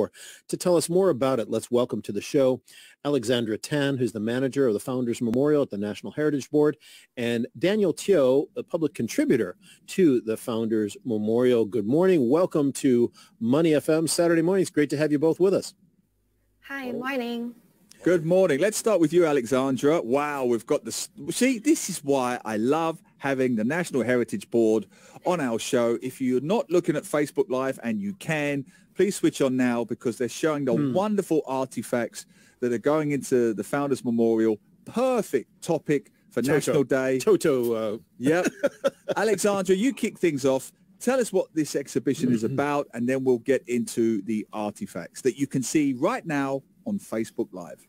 Singapore. To tell us more about it, let's welcome to the show Alexandra Tan, who's the manager of the Founders Memorial at the National Heritage Board, and Daniel Teo, a public contributor to the Founders Memorial. Good morning. Welcome to Money FM Saturday morning. It's great to have you both with us. Hi, morning. Good morning. Let's start with you, Alexandra. Wow, we've got the... See, this is why I love having the National Heritage Board on our show. If you're not looking at Facebook Live and you can, please switch on now because they're showing the mm. wonderful artifacts that are going into the Founders Memorial. Perfect topic for Toto. National Day. Toto. Uh... Yep. Alexandra, you kick things off. Tell us what this exhibition is about, and then we'll get into the artifacts that you can see right now on Facebook Live.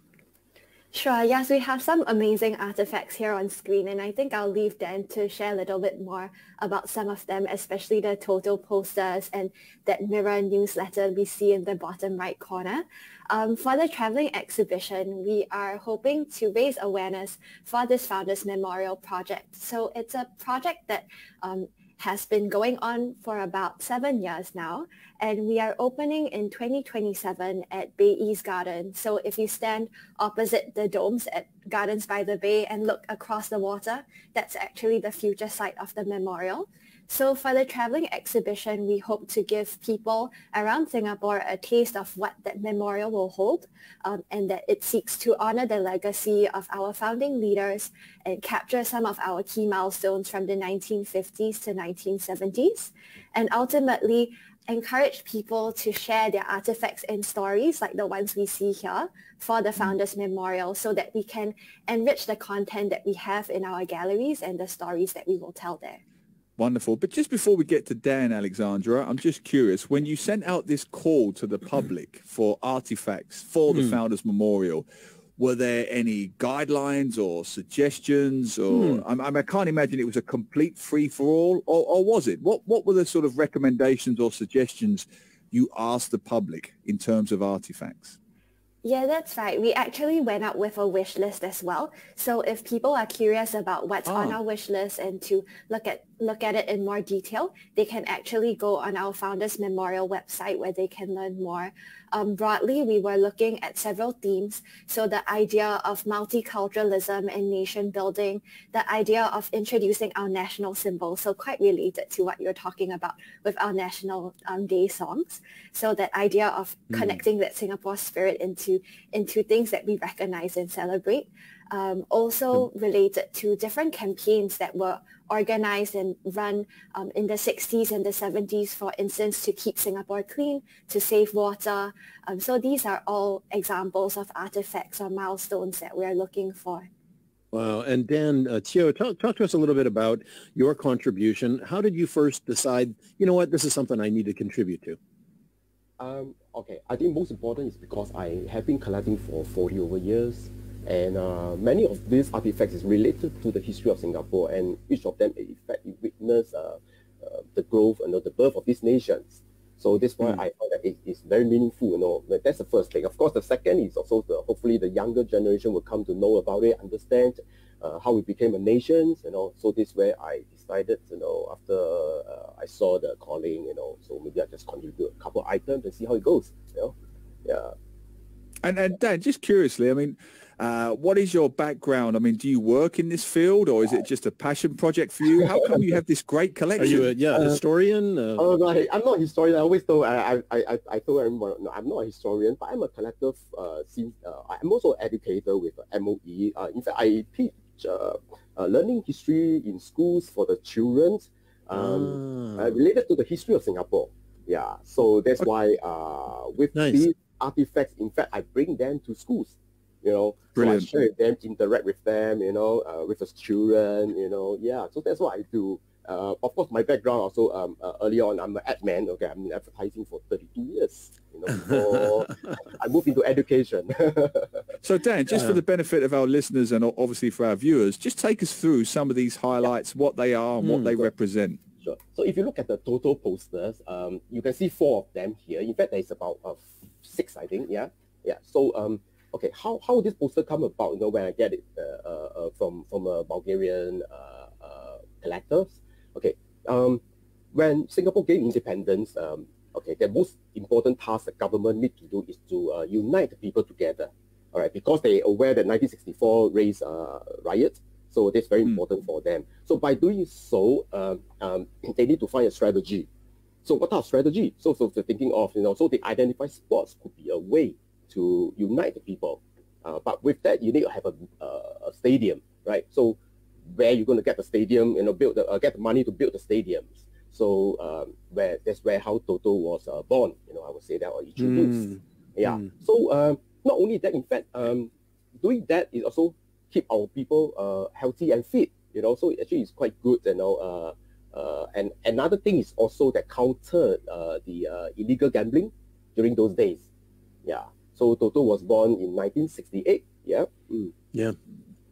Sure, yes, we have some amazing artifacts here on screen and I think I'll leave Dan to share a little bit more about some of them, especially the Toto posters and that mirror newsletter we see in the bottom right corner. Um, for the traveling exhibition, we are hoping to raise awareness for this Founders Memorial project. So it's a project that um, has been going on for about seven years now, and we are opening in 2027 at Bay East Garden. So if you stand opposite the domes at Gardens by the Bay and look across the water, that's actually the future site of the memorial. So for the traveling exhibition, we hope to give people around Singapore a taste of what that memorial will hold um, and that it seeks to honor the legacy of our founding leaders and capture some of our key milestones from the 1950s to 1970s and ultimately encourage people to share their artifacts and stories like the ones we see here for the mm. Founders Memorial so that we can enrich the content that we have in our galleries and the stories that we will tell there. Wonderful. But just before we get to Dan, Alexandra, I'm just curious, when you sent out this call to the public for artifacts for the mm. Founders Memorial, were there any guidelines or suggestions or hmm. I, I, can't imagine it was a complete free for all or, or, was it what what were the sort of recommendations or suggestions you asked the public in terms of artifacts yeah, that's right. We actually went out with a wish list as well. So if people are curious about what's oh. on our wish list and to look at look at it in more detail, they can actually go on our Founders Memorial website where they can learn more. Um, broadly, we were looking at several themes. So the idea of multiculturalism and nation building, the idea of introducing our national symbol, so quite related to what you're talking about with our National um, Day songs. So that idea of mm. connecting that Singapore spirit into, into things that we recognize and celebrate. Um, also mm. related to different campaigns that were organized and run um, in the 60s and the 70s, for instance, to keep Singapore clean, to save water. Um, so these are all examples of artifacts or milestones that we're looking for. Wow. And Dan, uh, Teo, talk, talk to us a little bit about your contribution. How did you first decide, you know what, this is something I need to contribute to? Um, okay, I think most important is because I have been collecting for 40 over years. And uh, many of these artifacts is related to the history of Singapore, and each of them, in fact, witness uh, uh, the growth and the birth of these nations. So that's why mm. I thought that it is very meaningful. You know, that's the first thing. Of course, the second is also the hopefully the younger generation will come to know about it, understand uh, how we became a nation. You know, so this way I decided. You know, after uh, I saw the calling, you know, so maybe I just contribute a couple of items and see how it goes. You know, yeah. And and Dan, just curiously, I mean, uh, what is your background? I mean, do you work in this field, or is it just a passion project for you? How come you have this great collection? Are you a yeah, uh, historian? Uh, oh no, I'm not a historian. I always thought I I I, I told everyone no, I'm not a historian, but I'm a collector Uh, since uh, I'm also an educator with MOE. Uh, in fact, I teach uh, uh, learning history in schools for the children, um, ah. uh, related to the history of Singapore. Yeah, so that's why uh, with nice. these artifacts, in fact, I bring them to schools you know Brilliant. so I share with them interact with them you know uh, with the children you know yeah so that's what I do uh, of course my background also um, uh, early on I'm an ad man okay I'm in advertising for 32 years you know so I moved into education so Dan just for the benefit of our listeners and obviously for our viewers just take us through some of these highlights yeah. what they are and mm, what they sure. represent Sure. So if you look at the Toto posters, um, you can see four of them here. In fact, there's about uh, six, I think. Yeah, yeah. So um, okay, how how this poster come about? You know, when I get it uh, uh, uh from from a Bulgarian uh, uh, collectors. Okay, um, when Singapore gained independence, um, Okay, the most important task the government need to do is to uh, unite people together. All right, because they aware that 1964 race uh, riot, so that's very mm. important for them. So by doing so, um, um, they need to find a strategy. So what are strategy? So so they're thinking of you know, so they identify sports could be a way to unite the people. Uh, but with that, you need to have a, uh, a stadium, right? So where you're going to get the stadium, you know, build the, uh, get the money to build the stadiums. So um, where that's where how Toto was uh, born, you know, I would say that or introduced. Mm. Yeah. Mm. So um, not only that, in fact, um, doing that is also keep our people uh, healthy and fit. You know, so actually it's quite good. You know, uh, uh, and another thing is also that countered uh, the uh, illegal gambling during those days. Yeah. So Toto was born in 1968. Yeah. Mm. Yeah.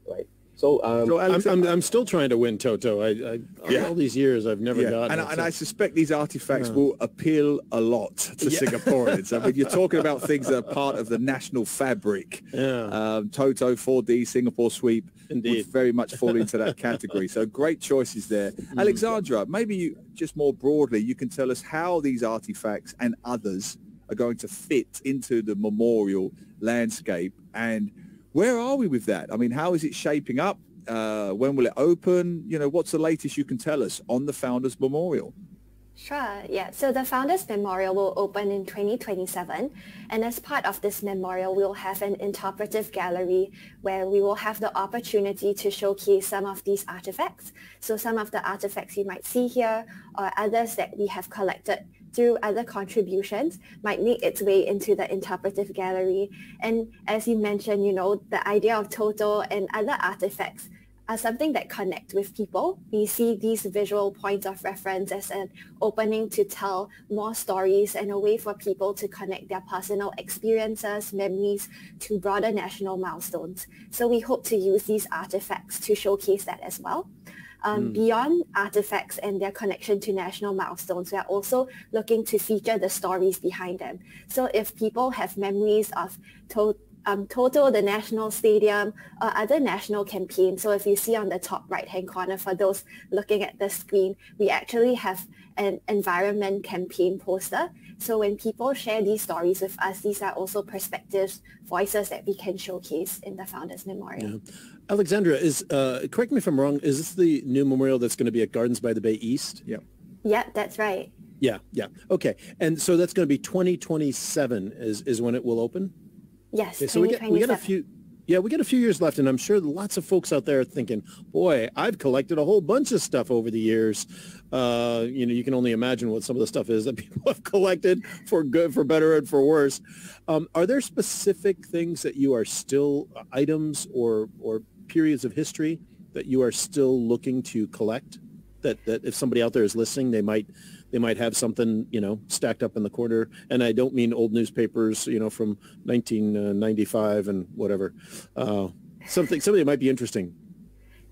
Right. So, um, so Alex, I'm, I'm, I'm, still trying to win Toto. I, I yeah. all these years I've never yeah. gotten and, it. And so. I suspect these artifacts yeah. will appeal a lot to yeah. Singaporeans. I mean, you're talking about things that are part of the national fabric. Yeah. Um, Toto, 4D, Singapore sweep Indeed. would very much fall into that category. So great choices there. Mm. Alexandra, maybe you just more broadly, you can tell us how these artifacts and others are going to fit into the memorial landscape and where are we with that? I mean, how is it shaping up? Uh, when will it open? You know, what's the latest you can tell us on the Founders Memorial? Sure, yeah. So the Founders Memorial will open in 2027. And as part of this memorial, we'll have an interpretive gallery where we will have the opportunity to showcase some of these artifacts. So some of the artifacts you might see here or others that we have collected through other contributions might make its way into the interpretive gallery. And as you mentioned, you know, the idea of Toto and other artifacts are something that connect with people. We see these visual points of reference as an opening to tell more stories and a way for people to connect their personal experiences, memories to broader national milestones. So we hope to use these artifacts to showcase that as well. Um, mm. Beyond artifacts and their connection to national milestones, we are also looking to feature the stories behind them. So if people have memories of to- um, Toto, the national stadium, or other national campaigns. So if you see on the top right-hand corner for those looking at the screen, we actually have an environment campaign poster. So when people share these stories with us, these are also perspectives, voices that we can showcase in the Founders Memorial. Yeah. Alexandra, is uh, correct me if I'm wrong. Is this the new memorial that's going to be at Gardens by the Bay East? Yeah. Yeah, that's right. Yeah, yeah. Okay, and so that's going to be 2027 is is when it will open. Yes. Okay, so we get we got a few. Yeah, we got a few years left, and I'm sure lots of folks out there are thinking, "Boy, I've collected a whole bunch of stuff over the years." Uh, you know, you can only imagine what some of the stuff is that people have collected for good, for better, and for worse. Um, are there specific things that you are still uh, items or or periods of history that you are still looking to collect? That that if somebody out there is listening, they might they might have something you know stacked up in the corner and i don't mean old newspapers you know from 1995 and whatever uh, something something that might be interesting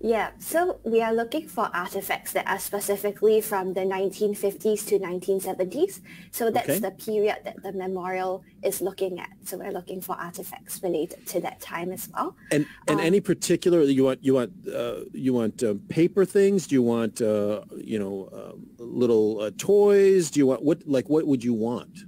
yeah, so we are looking for artifacts that are specifically from the 1950s to 1970s. So that's okay. the period that the memorial is looking at. So we're looking for artifacts related to that time as well. And and um, any particular you want you want uh, you want uh, paper things? Do you want uh, you know uh, little uh, toys? Do you want what like what would you want?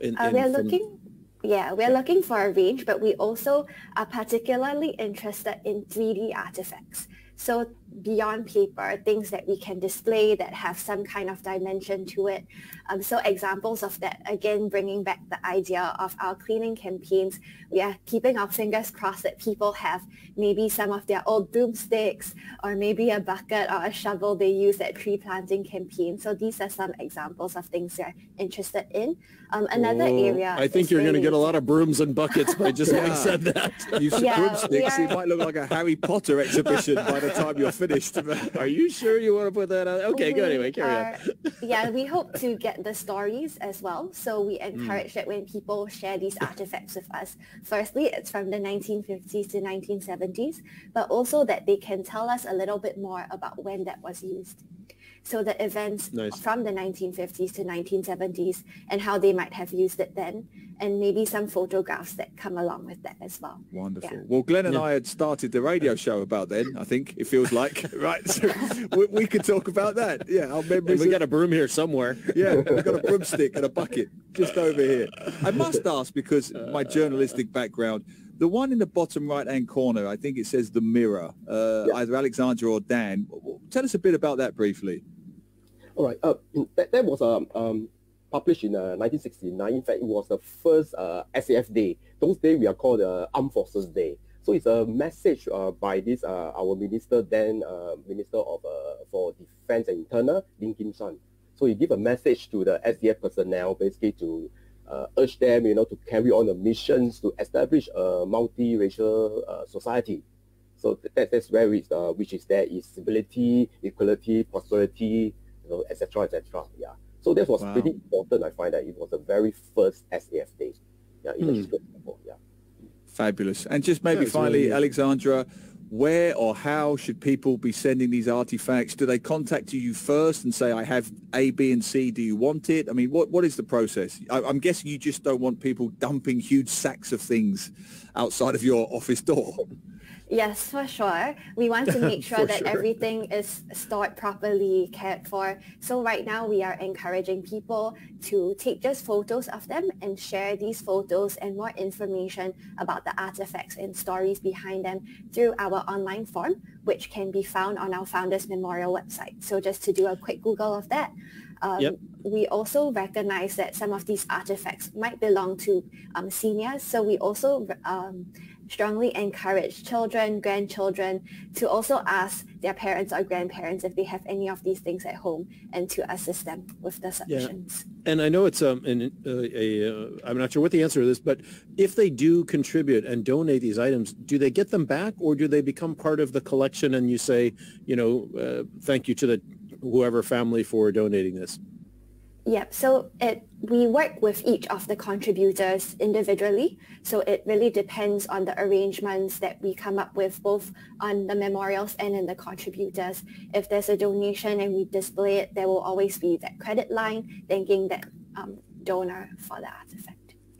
In, uh, in, we're from... looking yeah, we're looking for a range, but we also are particularly interested in 3D artifacts. So beyond paper, things that we can display that have some kind of dimension to it. Um, so examples of that, again, bringing back the idea of our cleaning campaigns, we are keeping our fingers crossed that people have maybe some of their old broomsticks or maybe a bucket or a shovel they use at tree planting campaigns. So these are some examples of things they're interested in. Um, another oh, area. I think you're going to get a lot of brooms and buckets by just yeah. having said that. Use yeah, broomsticks. Are... It might look like a Harry Potter exhibition by the time you're finished. are you sure you want to put that on? Okay, go anyway. Carry are, on. yeah, we hope to get the stories as well. So we hmm. encourage mm. that when people share these artifacts with us, firstly, it's from the 1950s to 1970s, but also that they can tell us a little bit more about when that was used. So the events Nice. from the 1950s to 1970s and how they might have used it then, and maybe some photographs that come along with that as well. Wonderful. Yeah. Well, Glenn and Yeah. I had started the radio show about then, I think, it feels like. right. So we, we could talk about that. Yeah, our And memories. we of- got a broom here somewhere. yeah, we've got a broomstick and a bucket just over here. I must ask, because my journalistic background, the one in the bottom right-hand corner, I think it says The Mirror, uh, Yeah. either Alexandra or Dan. Tell us a bit about that briefly. All right. Uh, that, that was um, um, published in uh, 1969. In fact, it was the first uh, SAF Day. Those days we are called uh, Armed Forces Day. So it's a message uh, by this uh, our minister then uh, Minister of uh, for Defense and Internal, Lim Kim San. So he give a message to the SDF personnel, basically to uh, urge them, you know, to carry on the missions to establish a multiracial uh, society. So that, that's where it's, uh, which is there is civility, equality, prosperity, you know, etc., etc. Yeah. So that was Wow. pretty important. I find that it was the very first SAF day. Yeah, in the history of Singapore. Yeah. Fabulous. And just maybe Yeah, finally, really. Alexandra, where or how should people be sending these artifacts? Do they contact you first and say, I have A, B, and C. Do you want it? I mean, what, what is the process? I, I'm guessing you just don't want people dumping huge sacks of things outside of your office door. Yes, for sure. We want to make sure that sure. everything is stored properly, cared for. So right now we are encouraging people to take just photos of them and share these photos and more information about the artifacts and stories behind them through our online form, which can be found on our Founders Memorial website. So just to do a quick Google of that. Um, Yep. We also recognize that some of these artifacts might belong to um, seniors. So we also um, strongly encourage children, grandchildren to also ask their parents or grandparents if they have any of these things at home and to assist them with the submissions. And I know it's um, an, uh, a, uh, I'm not sure what the answer to this, but if they do contribute and donate these items, do they get them back or do they become part of the collection and you say, you know, uh, thank you to the whoever family for donating this? Yep. So it we work with each of the contributors individually. So it really depends on the arrangements that we come up with both on the memorials and in the contributors. If there's a donation and we display it, there will always be that credit line thanking that um, donor for the artifact.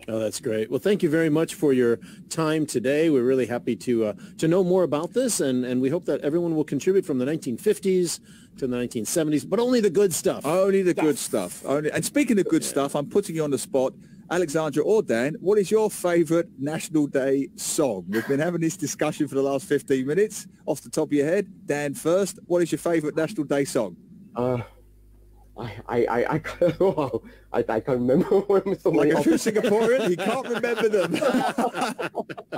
Oh, that's great. Well, thank you very much for your time today. We're really happy to uh, to know more about this, and, and we hope that everyone will contribute from the 1950s to the 1970s, but only the good stuff. Only the good stuff. Only. And speaking of good stuff, I'm putting you on the spot. Alexandra or Dan, what is your favourite National Day song? We've been having this discussion for the last 15 minutes. Off the top of your head, Dan first, what is your favourite National Day song? Uh, I, I, I, I, can't- wow, I, I can't remember so Like many. a of- true Singaporean, he can't remember them.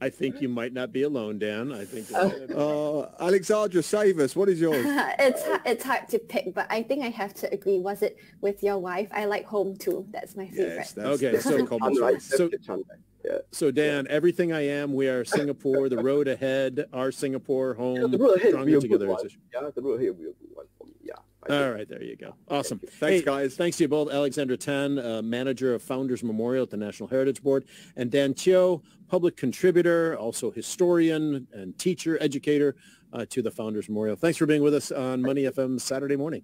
I think you might not be alone, Dan. I think. uh, Alexandra, save us. What is yours? it's it's hard to pick, but I think I have to agree. Was it with your wife? I like Home too. That's my favorite. Yes, that's, Okay, that's so- a common right? choice. So- That's Chan, right? Yeah. So Dan, everything I am, we are Singapore, the road ahead, our Singapore Yeah, home, the road ahead will stronger be a together. good one. Yeah, the road ahead will be a good one for me. Yeah. I All right, there you go. Awesome. Thanks, Hey, guys. Thanks to you both, Alexandra Tan, uh, manager of Founders Memorial at the National Heritage Board, and Dan Teo, public contributor, also historian and teacher, educator uh, to the Founders Memorial. Thanks for being with us on Money FM Saturday morning.